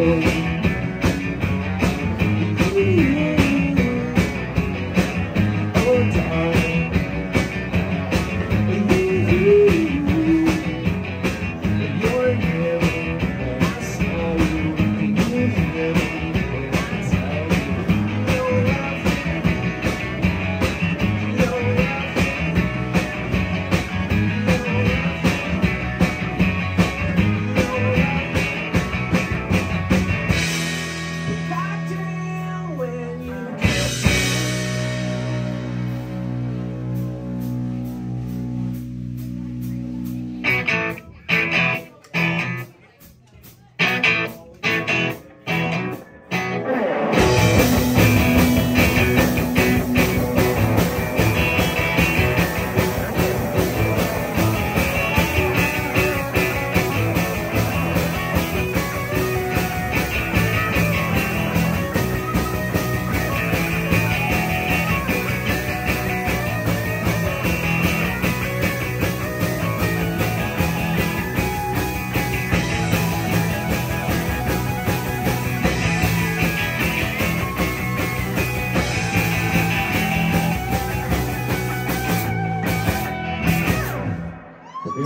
trouble.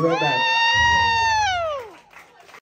Right back.